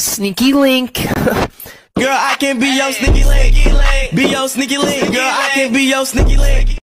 Sneaky link. Girl, I can be your sneaky link. Be your sneaky link. Girl, I can be your sneaky link.